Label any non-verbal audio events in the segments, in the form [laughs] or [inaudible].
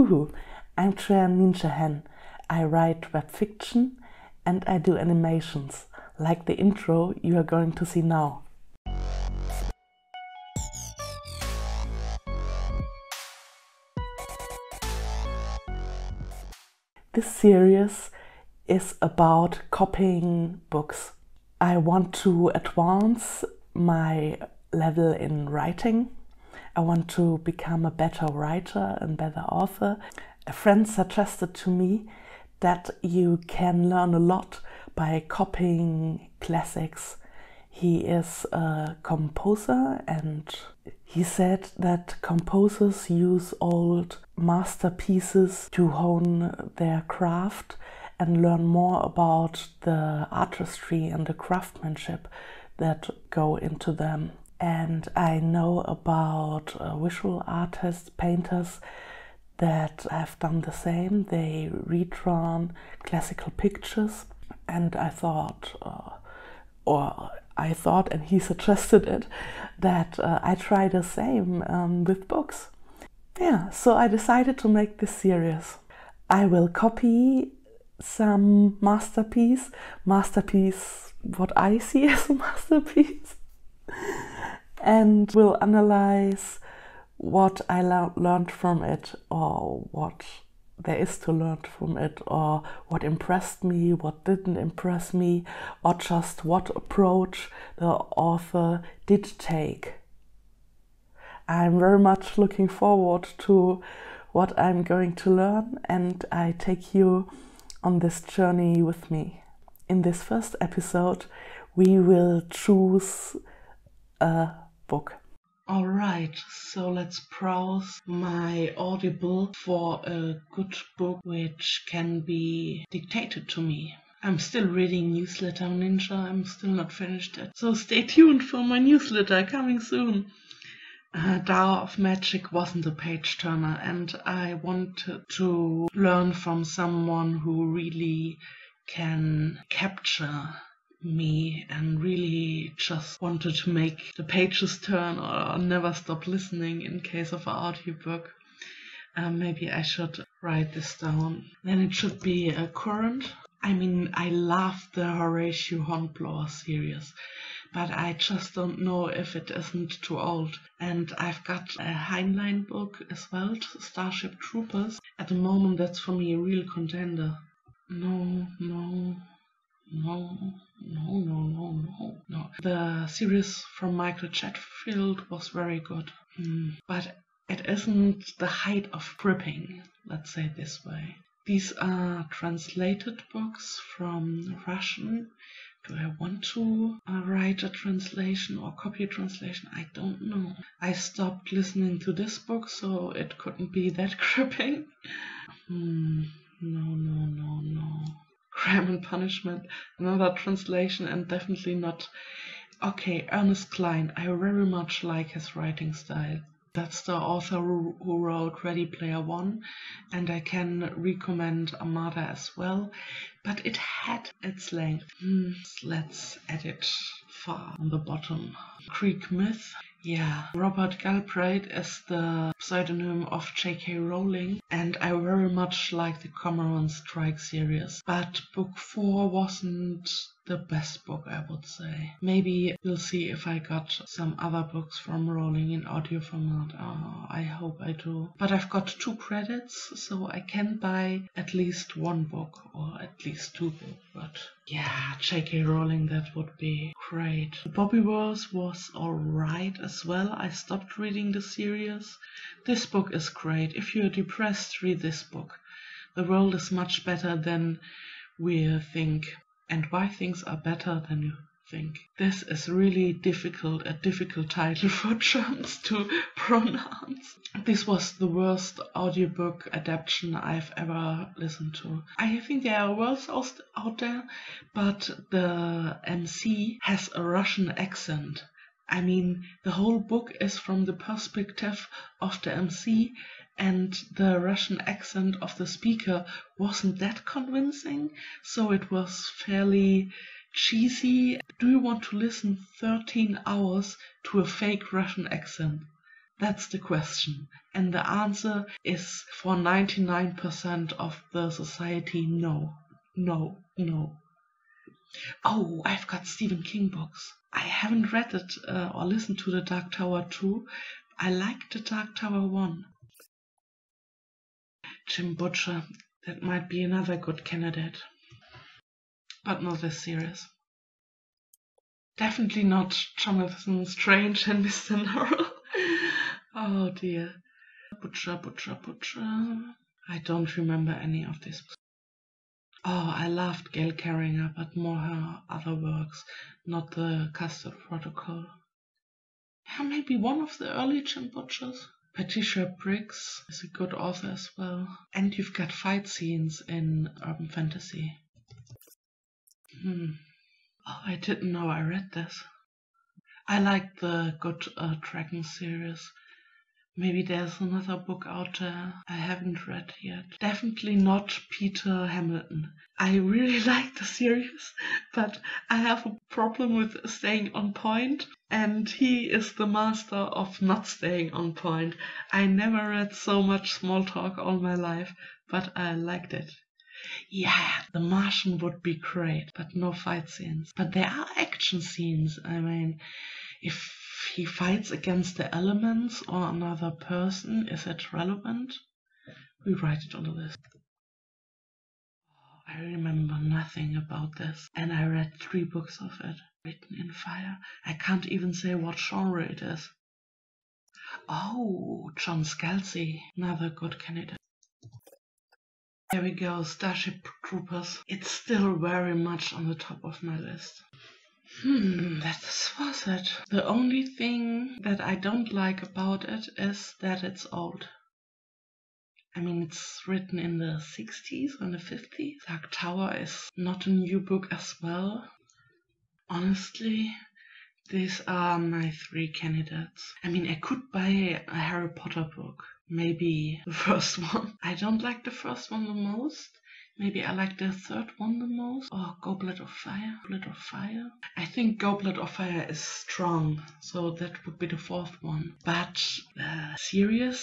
I'm Trea Ninja Hen. I write web fiction and I do animations, like the intro you are going to see now. This series is about copying books. I want to advance my level in writing. I want to become a better writer and better author. A friend suggested to me that you can learn a lot by copying classics. He is a composer and he said that composers use old masterpieces to hone their craft and learn more about the artistry and the craftsmanship that go into them. And I know about uh, visual artists, painters that have done the same. They redrawn classical pictures, and I thought, uh, or I thought, and he [laughs] suggested it, that uh, I try the same um, with books. Yeah, so I decided to make this series. I will copy some masterpiece, masterpiece, what I see [laughs] as a masterpiece, [laughs] and will analyze what I learned from it or what there is to learn from it or what impressed me, what didn't impress me, or just what approach the author did take. I'm very much looking forward to what I'm going to learn and I take you on this journey with me. In this first episode, we will choose a book. Alright, so let's browse my Audible for a good book which can be dictated to me. I'm still reading Newsletter Ninja, I'm still not finished it. So stay tuned for my newsletter coming soon. Uh, of Magic wasn't a page turner, and I wanted to learn from someone who really can capture me and really just wanted to make the pages turn or never stop listening in case of an audiobook. Um, maybe I should write this down. Then it should be a current. I mean, I love the Horatio Hornblower series, but I just don't know if it isn't too old. And I've got a Heinlein book as well, Starship Troopers. At the moment, that's for me a real contender. No, no, no, no, no, no, no, no. The series from Michael Chatfield was very good, mm, but it isn't the height of gripping, let's say this way. These are translated books from Russian. Do I want to uh, write a translation or copy a translation? I don't know. I stopped listening to this book, so it couldn't be that [laughs] gripping. Hmm, no, no, no, no. Crime and Punishment, another translation, and definitely not. Okay, Ernest Cline, I very much like his writing style. That's the author who wrote Ready Player One, and I can recommend Armada as well, but it had its length. Hmm, let's add it far on the bottom. Greek Myth, yeah, Robert Galbraith is the pseudonym of J.K. Rowling, and I very much like the Cormoran Strike series. But book four wasn't the best book, I would say. Maybe we'll see if I got some other books from Rowling in audio format. Oh, I hope I do. But I've got two credits, so I can buy at least one book or at least two books. But yeah, J.K. Rowling, that would be great. Bobby Bobiverse was alright as well. I stopped reading the series. This book is great. If you're depressed, read this book. The world is much better than we think and why things are better than you think. This is really difficult, a difficult title [laughs] for Germans to pronounce. This was the worst audiobook adaptation I've ever listened to. I think there are worse out there, but the MC has a Russian accent. I mean, the whole book is from the perspective of the MC, and the Russian accent of the speaker wasn't that convincing, so it was fairly cheesy. Do you want to listen 13 hours to a fake Russian accent? That's the question. And the answer is for 99% of the society no. No, no. Oh, I've got Stephen King books. I haven't read it uh, or listened to The Dark Tower 2. I like The Dark Tower 1. Jim Butcher, that might be another good candidate. But not this series. Definitely not Jonathan Strange and [laughs] Mr. Norrell. oh dear. Butcher, Butcher, Butcher. I don't remember any of these. Oh, I loved Gail Carriger, but more her other works, not the Custard Protocol. Yeah, maybe one of the early Jim Butchers. Patricia Briggs is a good author as well. And you've got fight scenes in urban fantasy. Hmm. Oh, I didn't know I read this. I like the Good uh, Dragon series. Maybe there's another book out there I haven't read yet. Definitely not Peter Hamilton. I really [laughs] like the series, but I have a problem with staying on point, and he is the master of not staying on point. I never read so much small talk all my life, but I liked it. Yeah, The Martian would be great, but no fight scenes. But there are action scenes. I mean, if he fights against the elements or another person, is it relevant? We write it on the list. I remember nothing about this, and I read three books of it, written in fire. I can't even say what genre it is. Oh, John Scalzi, another good candidate. There we go, Starship Troopers. It's still very much on the top of my list. Hmm, that was it. The only thing that I don't like about it is that it's old. I mean, it's written in the 60s or the 50s. Dark Tower is not a new book as well. Honestly, these are my three candidates. I mean, I could buy a Harry Potter book maybe the [laughs] first one. I don't like the first one the most. Maybe I like the third one the most. Or Goblet of Fire. Goblet of Fire. I think Goblet of Fire is strong, so that would be the fourth one. But the series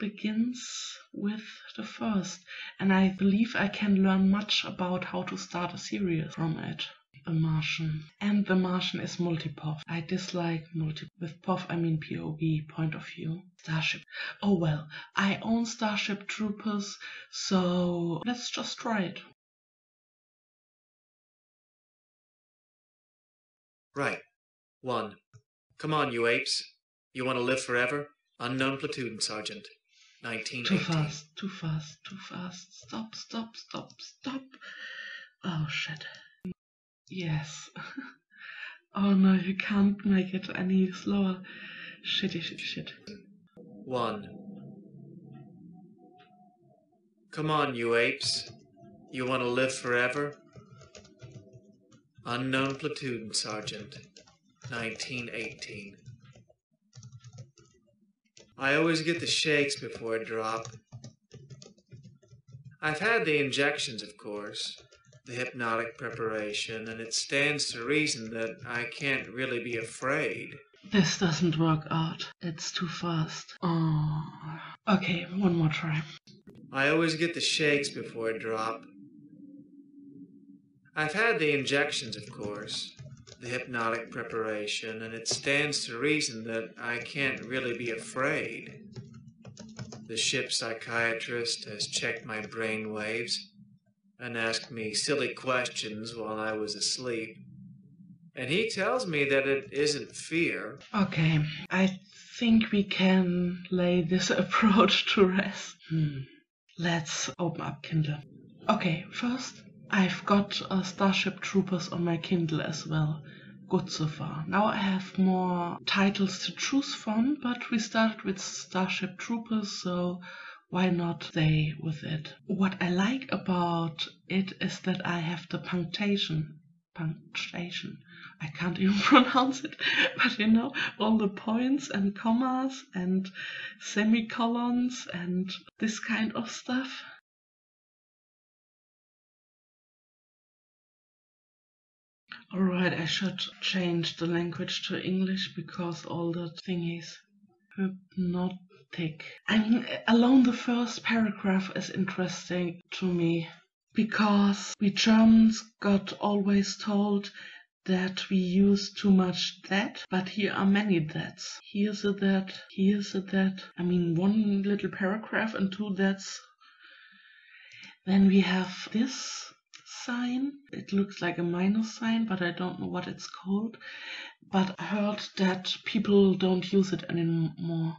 begins with the first, and I believe I can learn much about how to start a series from it. The Martian. And The Martian is multi-POV. I dislike multi with POV I mean POV point of view. Starship. Oh well, I own Starship Troopers, so let's just try it. Right. One. Come on, you apes. You want to live forever? Unknown platoon sergeant. 19. Too fast, too fast, too fast. Stop, stop, stop, stop. Oh shit. Yes. [laughs] oh no, you can't make it any slower. Shitty, shit, shit. One. Come on, you apes. You want to live forever? Unknown platoon sergeant. 1918. I always get the shakes before I drop. I've had the injections, of course the hypnotic preparation, and it stands to reason that I can't really be afraid. This doesn't work out. It's too fast. Oh. Okay, one more try. I always get the shakes before I drop. I've had the injections, of course, the hypnotic preparation, and it stands to reason that I can't really be afraid. The ship psychiatrist has checked my brain waves and asked me silly questions while I was asleep. And he tells me that it isn't fear. Okay, I think we can lay this [laughs] approach to rest. Hmm. Let's open up Kindle. Okay, first, I've got uh, Starship Troopers on my Kindle as well. Good so far. Now I have more titles to choose from, but we started with Starship Troopers, so why not stay with it? What I like about it is that I have the punctuation. Punctuation. I can't [laughs] even pronounce it, but you know, all the points and commas and semicolons and this kind of stuff. Alright, I should change the language to English because all the thingies hypnotic. I mean, alone the first paragraph is interesting to me because we Germans got always told that we use too much that, but here are many that's. Here's a that, here's a that. I mean, one little paragraph and two that's. Then we have this sign. It looks like a minus sign, but I don't know what it's called. But I heard that people don't use it anymore.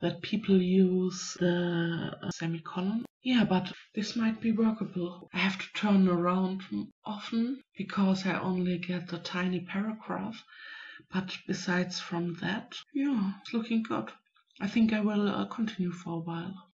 That people use the semicolon. Yeah, but this might be workable. I have to turn around often because I only get the tiny paragraph. But besides from that, yeah, it's looking good. I think I will uh, continue for a while.